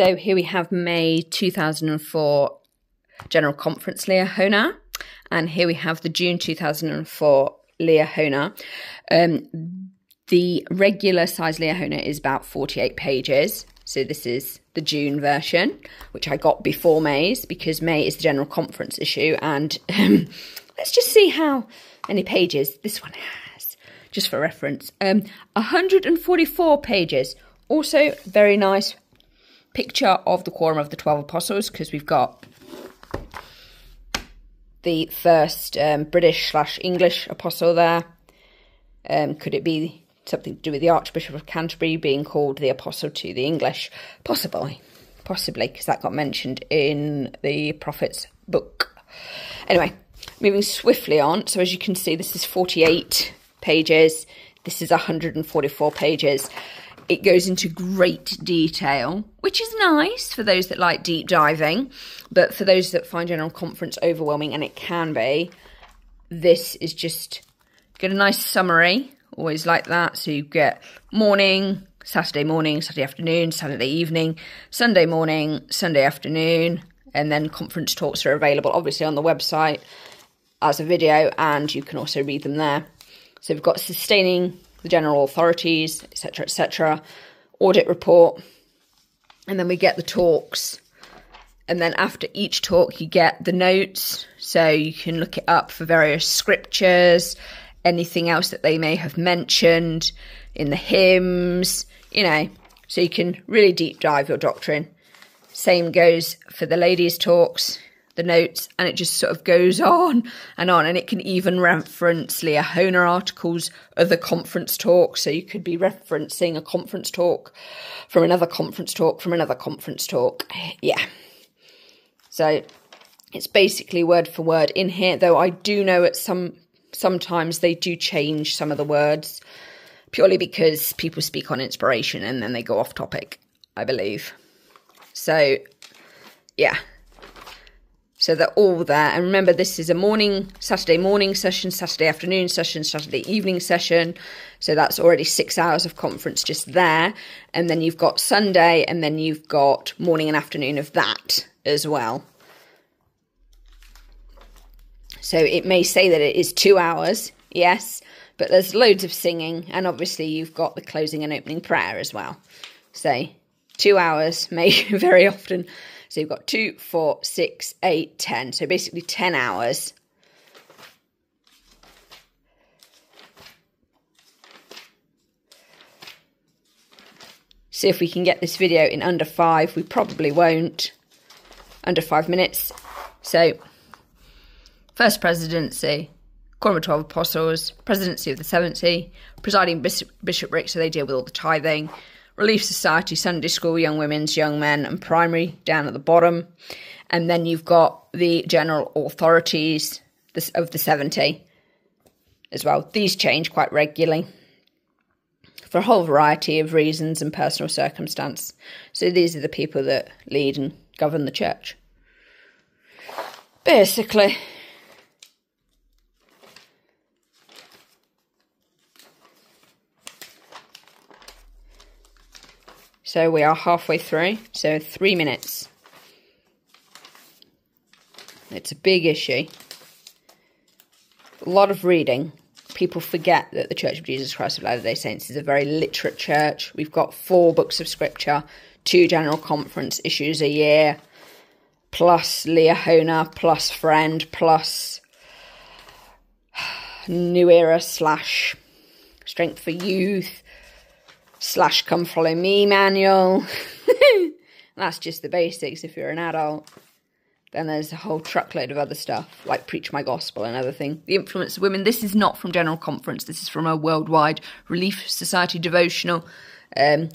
So here we have May 2004 General Conference Liahona, and here we have the June 2004 Liahona. Um, the regular size Liahona is about 48 pages. So this is the June version, which I got before May's because May is the general conference issue. And um, let's just see how many pages this one has, just for reference. Um, 144 pages. Also, very nice picture of the Quorum of the Twelve Apostles because we've got the first um, British slash English apostle there. Um, could it be something to do with the Archbishop of Canterbury being called the apostle to the English? Possibly, possibly, because that got mentioned in the prophet's book. Anyway, moving swiftly on. So as you can see, this is 48 pages. This is 144 pages. It goes into great detail, which is nice for those that like deep diving, but for those that find general conference overwhelming, and it can be, this is just get a nice summary. Always like that. So you get morning, Saturday morning, Saturday afternoon, Saturday evening, Sunday morning, Sunday afternoon, and then conference talks are available obviously on the website as a video, and you can also read them there. So we've got sustaining the general authorities, etc., etc., audit report, and then we get the talks. And then after each talk, you get the notes, so you can look it up for various scriptures, anything else that they may have mentioned in the hymns, you know, so you can really deep dive your doctrine. Same goes for the ladies' talks the notes and it just sort of goes on and on and it can even reference Liahona articles of the conference talk. So you could be referencing a conference talk from another conference talk from another conference talk. Yeah. So it's basically word for word in here though I do know at some sometimes they do change some of the words purely because people speak on inspiration and then they go off topic I believe. So yeah so they're all there. And remember, this is a morning, Saturday morning session, Saturday afternoon session, Saturday evening session. So that's already six hours of conference just there. And then you've got Sunday, and then you've got morning and afternoon of that as well. So it may say that it is two hours, yes, but there's loads of singing, and obviously you've got the closing and opening prayer as well. So two hours may very often so you've got two, four, six, eight, ten. So basically 10 hours. See if we can get this video in under five. We probably won't. Under five minutes. So, first presidency, Quorum of 12 Apostles, presidency of the 70, presiding Bishop, bishopric, so they deal with all the tithing, Relief Society, Sunday School, Young Women's, Young Men, and Primary down at the bottom. And then you've got the general authorities of the 70 as well. These change quite regularly for a whole variety of reasons and personal circumstance. So these are the people that lead and govern the church. Basically, So we are halfway through, so three minutes. It's a big issue. A lot of reading. People forget that the Church of Jesus Christ of Latter day Saints is a very literate church. We've got four books of scripture, two general conference issues a year, plus Liahona, plus Friend, plus New Era slash Strength for Youth slash come follow me manual. That's just the basics if you're an adult. Then there's a whole truckload of other stuff, like Preach My Gospel and other thing. The Influence of Women. This is not from General Conference. This is from a worldwide Relief Society devotional um,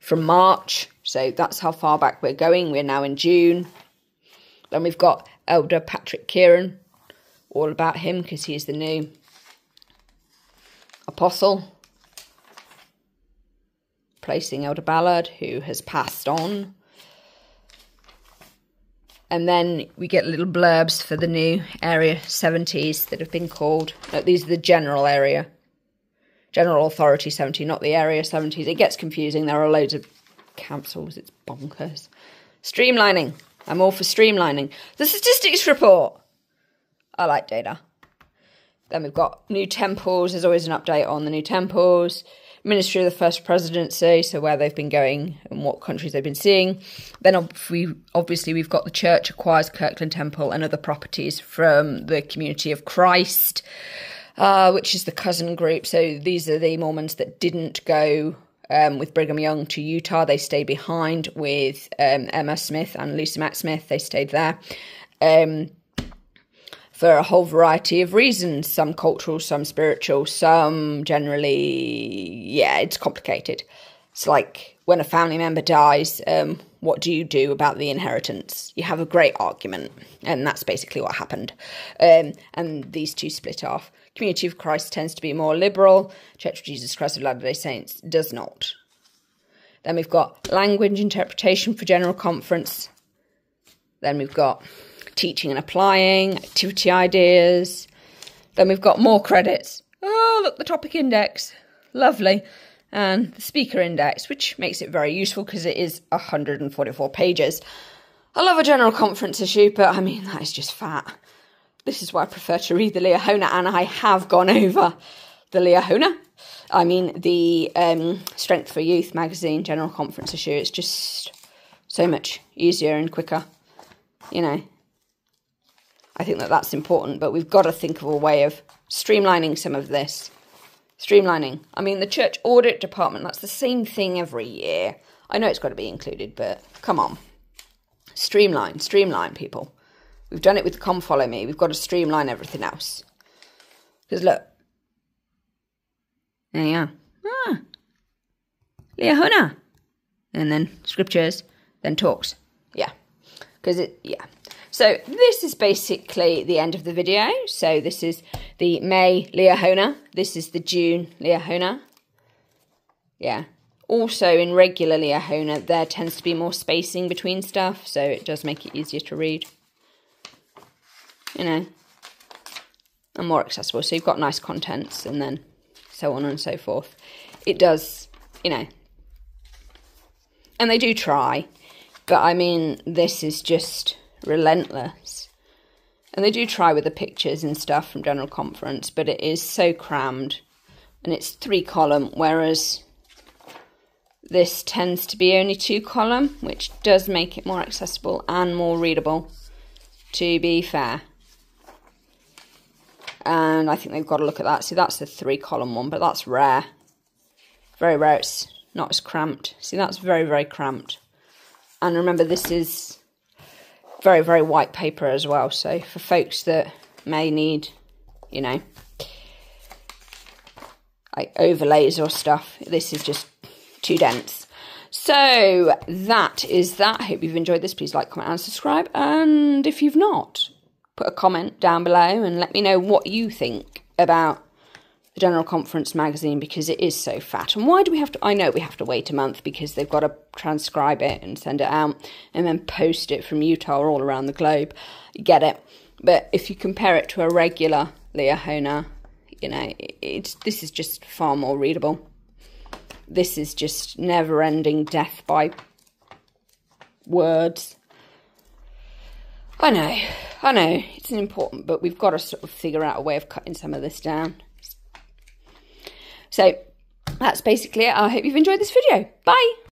from March. So that's how far back we're going. We're now in June. Then we've got Elder Patrick Kearon. All about him because he's the new apostle replacing Elder Ballard, who has passed on. And then we get little blurbs for the new Area 70s that have been called. No, these are the general area. General Authority 70, not the Area 70s. It gets confusing. There are loads of councils. It's bonkers. Streamlining. I'm all for streamlining. The statistics report. I like data. Then we've got new temples. There's always an update on the new temples. Ministry of the First Presidency, so where they've been going and what countries they've been seeing. Then we obviously we've got the church acquires Kirtland Temple and other properties from the Community of Christ, uh, which is the cousin group. So these are the Mormons that didn't go um, with Brigham Young to Utah. They stayed behind with um, Emma Smith and Lucy Mack Smith. They stayed there. Um, for a whole variety of reasons some cultural, some spiritual, some generally, yeah, it's complicated. It's like when a family member dies, um, what do you do about the inheritance? You have a great argument, and that's basically what happened. Um, and these two split off. Community of Christ tends to be more liberal. Church of Jesus Christ of Latter day Saints does not. Then we've got language interpretation for General Conference. Then we've got teaching and applying, activity ideas. Then we've got more credits. Oh, look, the topic index. Lovely. And the speaker index, which makes it very useful because it is 144 pages. I love a general conference issue, but I mean, that is just fat. This is why I prefer to read the Liahona, and I have gone over the Liahona. I mean, the um, Strength for Youth magazine general conference issue. It's just so much easier and quicker. You know, I think that that's important, but we've got to think of a way of streamlining some of this. Streamlining. I mean, the church audit department, that's the same thing every year. I know it's got to be included, but come on. Streamline, streamline, people. We've done it with Come Follow Me. We've got to streamline everything else. Because look. There you are. Ah. Liahona. And then scriptures, then talks. Yeah. Because it, yeah. So this is basically the end of the video. So this is the May Liahona. This is the June Liahona. Yeah. Also in regular Liahona, there tends to be more spacing between stuff, so it does make it easier to read. You know, and more accessible. So you've got nice contents and then so on and so forth. It does, you know, and they do try, but I mean, this is just relentless. And they do try with the pictures and stuff from General Conference, but it is so crammed and it's three column, whereas this tends to be only two column, which does make it more accessible and more readable, to be fair. And I think they've got to look at that. See, that's the three column one, but that's rare. Very rare. It's not as cramped. See, that's very, very cramped. And remember, this is very, very white paper as well. So for folks that may need, you know, like overlays or stuff, this is just too dense. So that is that. I hope you've enjoyed this. Please like, comment, and subscribe. And if you've not, put a comment down below and let me know what you think about the General Conference magazine because it is so fat. And why do we have to? I know we have to wait a month because they've got to transcribe it and send it out and then post it from Utah or all around the globe. You get it. But if you compare it to a regular Liahona, you know, it's this is just far more readable. This is just never ending death by words. I know, I know, it's an important, but we've got to sort of figure out a way of cutting some of this down. So that's basically it. I hope you've enjoyed this video. Bye.